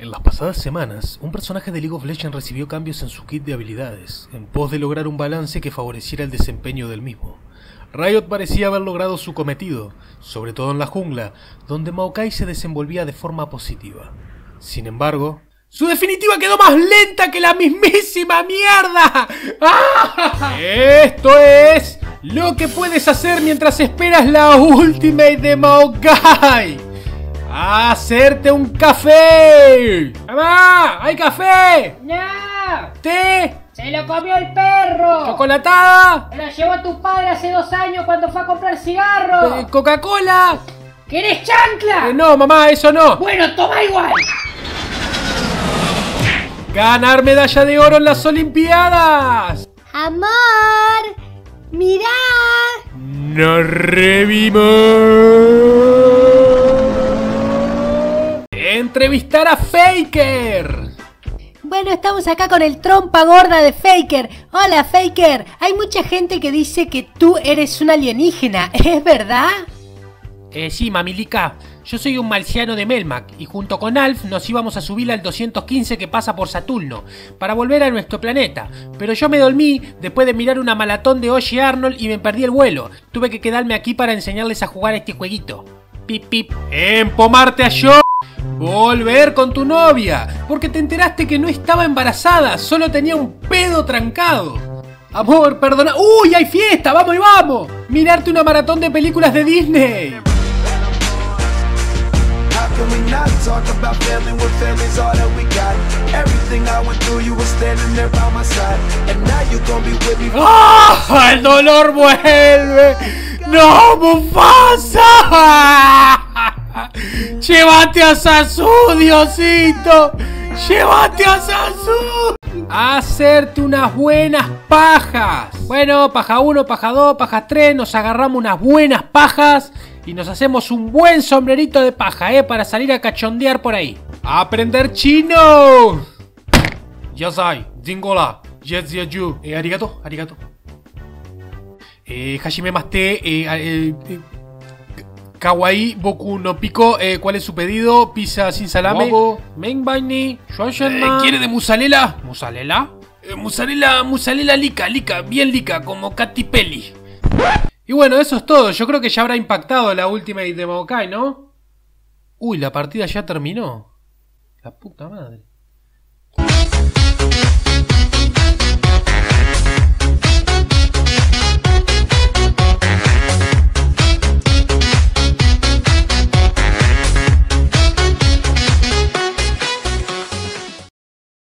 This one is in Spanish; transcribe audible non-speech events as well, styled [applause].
En las pasadas semanas, un personaje de League of Legends recibió cambios en su kit de habilidades, en pos de lograr un balance que favoreciera el desempeño del mismo. Riot parecía haber logrado su cometido, sobre todo en la jungla, donde Maokai se desenvolvía de forma positiva. Sin embargo, su definitiva quedó más lenta que la mismísima mierda. ¡Ah! [laughs] Esto es lo que puedes hacer mientras esperas la ultimate de Maokai hacerte un café. ¡Mamá! ¡Hay café! ¡No! ¿Té? ¡Se lo comió el perro! ¿Chocolatada? ¡Me lo llevó tu padre hace dos años cuando fue a comprar cigarros! Eh, ¿Coca-Cola? ¿Querés chancla? Eh, no, mamá, eso no. Bueno, toma igual. Ganar medalla de oro en las Olimpiadas. Amor, mirá. Nos revimos. Entrevistar a Faker. Bueno, estamos acá con el trompa gorda de Faker. Hola, Faker. Hay mucha gente que dice que tú eres un alienígena. [laughs] ¿Es verdad? Eh, sí, mamilica. Yo soy un marciano de Melmac y junto con Alf nos íbamos a subir al 215 que pasa por Saturno para volver a nuestro planeta. Pero yo me dormí después de mirar una maratón de Oshi Arnold y me perdí el vuelo. Tuve que quedarme aquí para enseñarles a jugar este jueguito. Pip pip. Empomarte a yo. Volver con tu novia, porque te enteraste que no estaba embarazada, solo tenía un pedo trancado. Amor, perdona. ¡Uy, hay fiesta! ¡Vamos y vamos! Mirarte una maratón de películas de Disney. ¡Ah! ¡El dolor vuelve! ¡No, Mufasa! [laughs] ¡Llévate a Sasu, Diosito! ¡Llévate a Sasu! Hacerte unas buenas pajas. Bueno, paja 1, paja 2, paja 3, nos agarramos unas buenas pajas y nos hacemos un buen sombrerito de paja, ¿eh? Para salir a cachondear por ahí. ¡Aprender chino! Yasai, Jingola, Yes, Yu. Eh, arigato, arigato. Eh, Hashime Maste, eh, eh, eh, Kawaii Boku no Pico, eh, ¿cuál es su pedido? Pizza sin salame. Menbaini, eh, ¿Quiere de musalela? ¿Musalela? Eh, musalela, musalela lica, lica, bien lica, como Katy Peli. Y bueno, eso es todo. Yo creo que ya habrá impactado la última de Maokai, ¿no? Uy, la partida ya terminó. La puta madre.